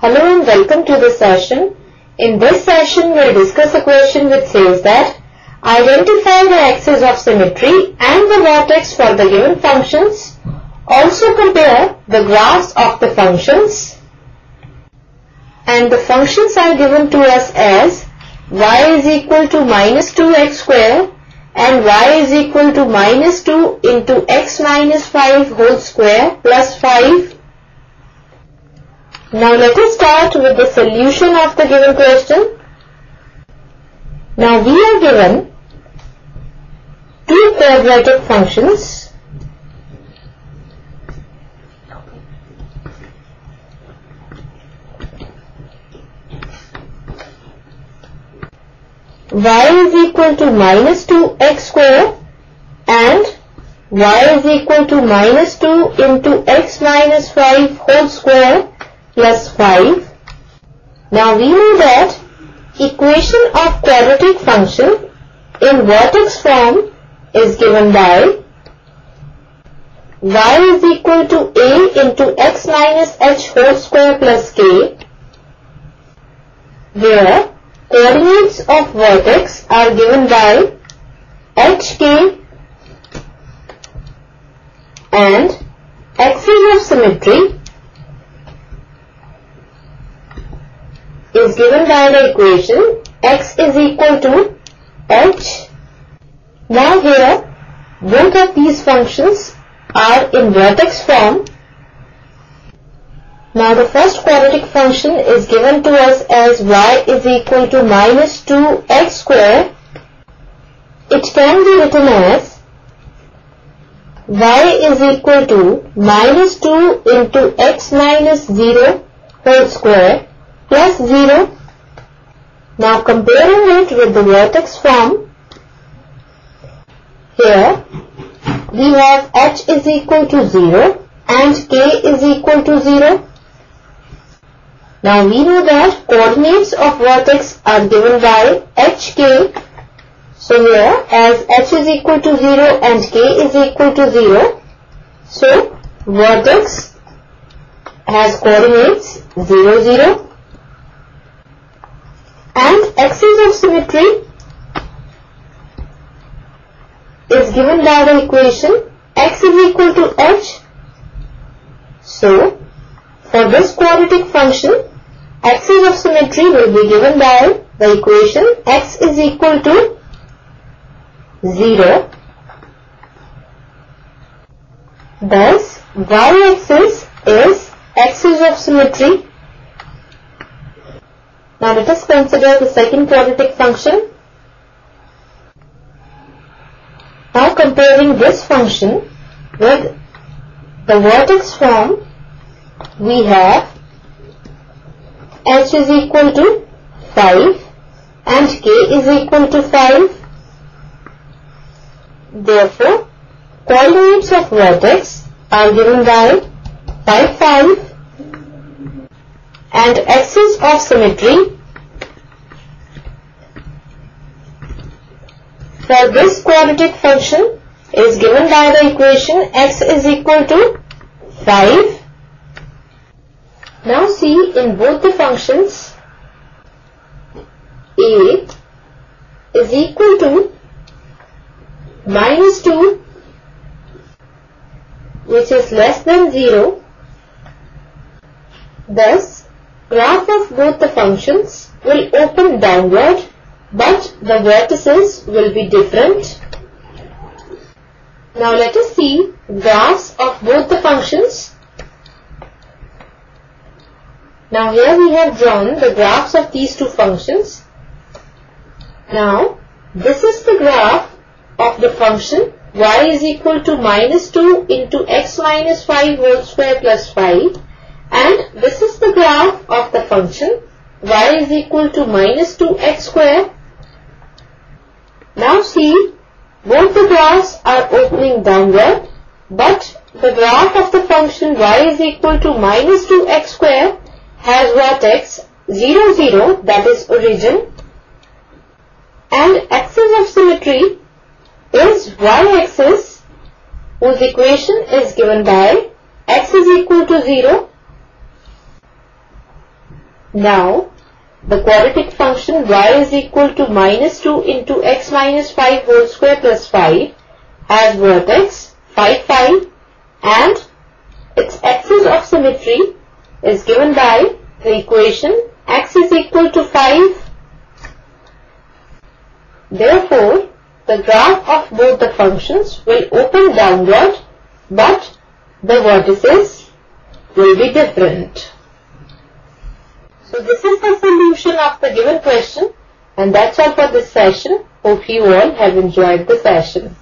Hello and welcome to this session. In this session, we'll discuss a question which says that identify the axis of symmetry and the vertex for the given functions. Also compare the graphs of the functions. And the functions are given to us as y is equal to minus 2x square and y is equal to minus 2 into x minus 5 whole square plus 5 now let us start with the solution of the given question. Now we are given two quadratic functions y is equal to minus 2x square and y is equal to minus 2 into x minus 5 whole square plus 5. Now we know that equation of quadratic function in vertex form is given by y is equal to a into x minus h whole square plus k where coordinates of vertex are given by hk and axis of symmetry given by the equation x is equal to h. Now here both of these functions are in vertex form. Now the first quadratic function is given to us as y is equal to minus 2x square. It can be written as y is equal to minus 2 into x minus 0 whole square plus 0. Now comparing it with the vertex form, here we have h is equal to 0 and k is equal to 0. Now we know that coordinates of vertex are given by hk. So here as h is equal to 0 and k is equal to 0, so vertex has coordinates 0, 0 and axis of symmetry is given by the equation x is equal to h. So, for this quadratic function, axis of symmetry will be given by the equation x is equal to 0. Thus, y-axis is axis of symmetry now let us consider the second quadratic function. Now comparing this function with the vertex form, we have h is equal to 5 and k is equal to 5. Therefore, coordinates of vertex are given by 5, 5 and axis of symmetry for this quadratic function is given by the equation x is equal to 5. Now see in both the functions a is equal to minus 2 which is less than 0 thus graph of both the functions will open downward but the vertices will be different. Now let us see graphs of both the functions. Now here we have drawn the graphs of these two functions. Now this is the graph of the function y is equal to minus 2 into x minus 5 whole square plus 5 and this is the graph of the function y is equal to minus 2x square. Now see, both the graphs are opening downward, but the graph of the function y is equal to minus 2x square has vertex 0, 0 that is origin and axis of symmetry is y-axis whose equation is given by x is equal to 0 Now, the quadratic function y is equal to minus 2 into x minus 5 whole square plus 5 has vertex 5 5 and its axis of symmetry is given by the equation x is equal to 5. Therefore, the graph of both the functions will open downward but the vertices will be different. So this is the solution of the given question and that's all for this session. Hope you all have enjoyed the session.